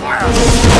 Fire!